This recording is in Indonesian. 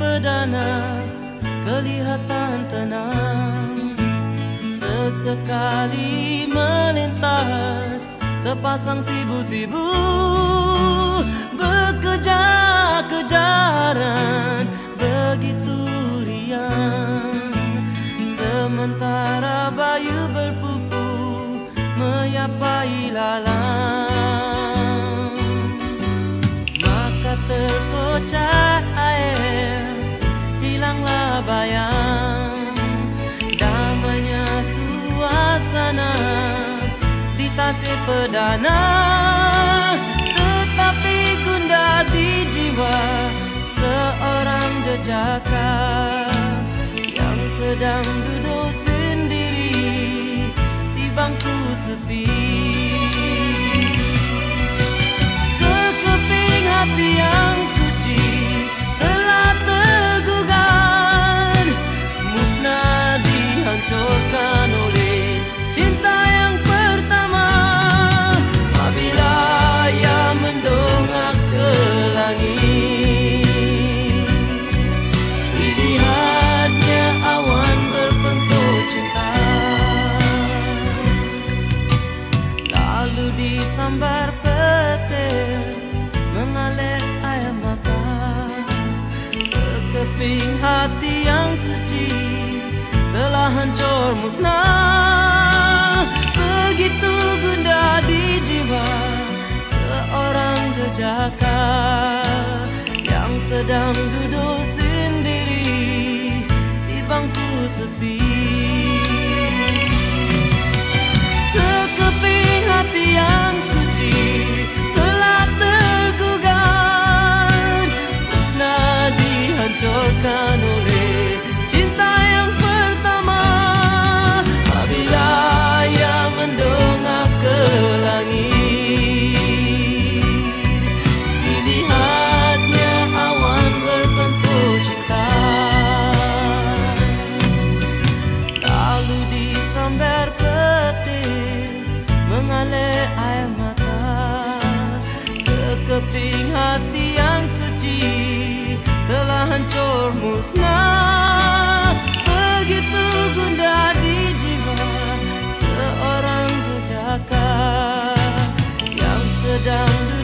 perdana kelihatan tenang. Sesekali melintas sepasang sibu-sibu Bekejar-kejaran begitu riang. Sementara bayu berpupu meyapai lalang air hilanglah bayang. Damainya suasana di tasir perdana. Tetapi gundah di jiwa seorang jejaka Yang sedang duduk disambar petir Mengalir air mata. Sekeping hati yang suci Telah hancur musnah. Begitu gundah di jiwa Seorang jejaka Yang sedang duduk sendiri Di bangku sepi sekeping hati yang suci telah hancur musnah begitu gundah di jiwa seorang jejaka yang sedang